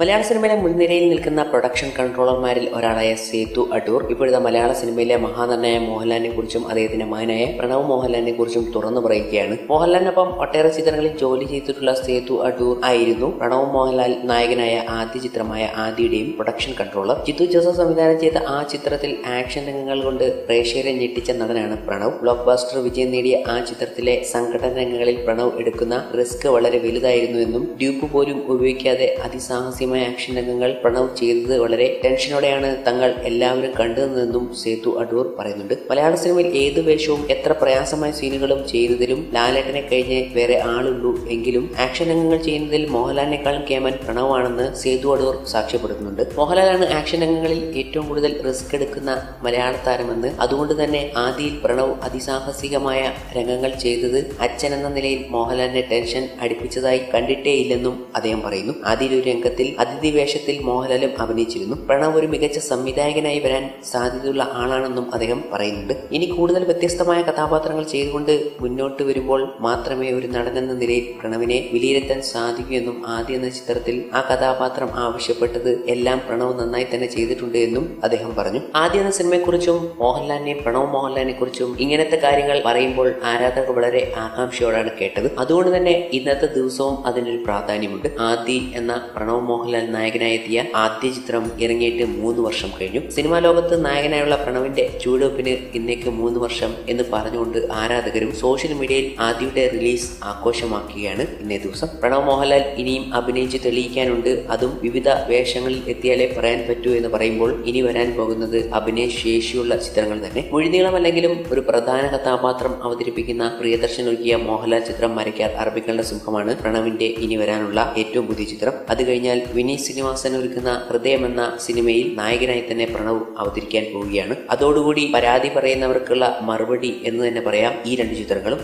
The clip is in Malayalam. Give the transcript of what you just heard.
മലയാള സിനിമയിലെ മുൻനിരയിൽ നിൽക്കുന്ന പ്രൊഡക്ഷൻ കൺട്രോളർമാരിൽ ഒരാളായ സേതു അടൂർ. ഇപ്പോഴത്തെ മലയാള സിനിമയിലെ മഹാനടനായ മോഹൻലാലിനെ കുറിച്ചും അദ്ദേഹത്തിന്റെ മകനായ പ്രണവ് മോഹൻലാലിനെ കുറിച്ചും തുറന്നു പറയുകയാണ്. മോഹൻലാലിനൊപ്പം ഒട്ടേറെ ചിത്രങ്ങളിൽ ജോലി ചെയ്തിട്ടുള്ള സേതു അടൂർ ആയിരുന്നു. പ്രണവ് മോഹൻലാൽ നായകനായ ആദ്യ ചിത്രമായ ആദ്യയുടെയും പ്രൊഡക്ഷൻ കൺട്രോളർ ജിത്തു ജോസഫ് സംവിധാനം ചെയ്ത ആ ചിത്രത്തിൽ ആക്ഷൻ രംഗങ്ങൾ കൊണ്ട് പ്രേക്ഷകരെ ഞെട്ടിച്ച നടനാണ് പ്രണവ്. ബ്ലോക്ക് ബാസ്റ്റർ വിജയം നേടിയ ആ ചിത്രത്തിലെ സംഘടന രംഗങ്ങളിൽ പ്രണവ് എടുക്കുന്ന റിസ്ക് വളരെ വലുതായിരുന്നു എന്നും ഡ്യൂപ്പ് പോലും ഉപയോഗിക്കാതെ അതിസാഹസ്യമായ ആക്ഷൻ രംഗങ്ങൾ പ്രണവ് ചെയ്തത് വളരെ ടെൻഷനോടെയാണ് തങ്ങൾ എല്ലാവരും കണ്ടതെന്നും സേതു അടൂർ പറയുന്നുണ്ട്. മലയാള സിനിമയിൽ ഏത് വേഷവും എത്ര പ്രയാസമായ സീനുകളും ചെയ്തതിലും ലാലേട്ടനെ കഴിഞ്ഞ് വേറെ ആളുള്ളൂ എങ്കിലും ആക്ഷൻ രംഗങ്ങൾ ചെയ്യുന്നതിൽ മോഹൻലാലിനേക്കാളും കേമൻ പ്രണവാണെന്ന് സേതു അടൂർ സാക്ഷ്യപ്പെടുത്തുന്നുണ്ട്. മോഹൻലാലാണ് ആക്ഷൻ രംഗങ്ങളിൽ ഏറ്റവും കൂടുതൽ റിസ്ക് എടുക്കുന്ന മലയാള താരമെന്ന്. അതുകൊണ്ട് തന്നെ ആദിയിൽ പ്രണവ് അതിസാഹസികമായ രംഗങ്ങൾ ചെയ്തത് അച്ഛൻ എന്ന നിലയിൽ മോഹൻലാലിന്റെ ടെൻഷൻ അടുപ്പിച്ചതായി കണ്ടിട്ടേയില്ലെന്നും അദ്ദേഹം പറയുന്നു. ആദ്യ ഒരു രംഗത്തിൽ അതിഥി വേഷത്തിൽ മോഹൻലാലും അഭിനയിച്ചിരുന്നു. പ്രണവ് ഒരു മികച്ച സംവിധായകനായി വരാൻ സാധ്യതയുള്ള ആളാണെന്നും അദ്ദേഹം പറയുന്നുണ്ട്. ഇനി കൂടുതൽ വ്യത്യസ്തമായ കഥാപാത്രങ്ങൾ ചെയ്തുകൊണ്ട് മുന്നോട്ട് വരുമ്പോൾ മാത്രമേ ഒരു നടനെന്ന നിലയിൽ പ്രണവിനെ വിലയിരുത്താൻ സാധിക്കൂ എന്നും ആദ്യ എന്ന ചിത്രത്തിൽ ആ കഥാപാത്രം ആവശ്യപ്പെട്ടത് എല്ലാം പ്രണവ് നന്നായി തന്നെ ചെയ്തിട്ടുണ്ട് എന്നും അദ്ദേഹം പറഞ്ഞു. ആദ്യ എന്ന സിനിമയെക്കുറിച്ചും മോഹൻലാലിനെയും പ്രണവ് മോഹൻലാലിനെ കുറിച്ചും ഇങ്ങനത്തെ കാര്യങ്ങൾ പറയുമ്പോൾ ആരാധകർ വളരെ ആകാംക്ഷയോടാണ് കേട്ടത്. അതുകൊണ്ട് തന്നെ ഇന്നത്തെ ദിവസവും അതിനൊരു പ്രാധാന്യമുണ്ട്. ആദി എന്ന പ്രണവ് മോഹൻലാൽ നായകനായി എത്തിയ ആദ്യ ചിത്രം ഇറങ്ങിയിട്ട് മൂന്ന് വർഷം കഴിഞ്ഞു. സിനിമാ ലോകത്ത് നായകനായുള്ള പ്രണവിന്റെ ചുവടുവെപ്പിന് ഇന്നേക്ക് മൂന്ന് വർഷം എന്ന് പറഞ്ഞുകൊണ്ട് ആരാധകരും സോഷ്യൽ മീഡിയയിൽ ആദ്യയുടെ റിലീസ് ആഘോഷമാക്കുകയാണ് ഇന്നേ ദിവസം. പ്രണവ് മോഹൻലാൽ ഇനിയും അഭിനയിച്ച് തെളിയിക്കാനുണ്ട്. അതും വിവിധ വേഷങ്ങളിൽ എത്തിയാലേ പറയാൻ പറ്റൂ എന്ന് പറയുമ്പോൾ ഇനി വരാൻ പോകുന്നത് അഭിനയ ശേഷിയുള്ള ചിത്രങ്ങൾ തന്നെ. മൊഴിനീളമല്ലെങ്കിലും ഒരു പ്രധാന കഥാപാത്രം അവതരിപ്പിക്കുന്ന പ്രിയദർശൻ ഒരുക്കിയ മോഹൻലാൽ ചിത്രം മരയ്ക്കാർ അറബിക്കളുടെ സിംഹമാണ് പ്രണവിന്റെ ഇനി വരാനുള്ള ഏറ്റവും പുതിയ ചിത്രം. അത് കഴിഞ്ഞാൽ വിനീത് ശ്രീനിവാസൻ ഒരുക്കുന്ന ഹൃദയം എന്ന സിനിമയിൽ നായകനായി തന്നെ പ്രണവ് അവതരിക്കാൻ പോവുകയാണ്. അതോടുകൂടി പരാതി പറയുന്നവർക്കുള്ള മറുപടി എന്ന് തന്നെ പറയാം ഈ രണ്ട് ചിത്രങ്ങളും.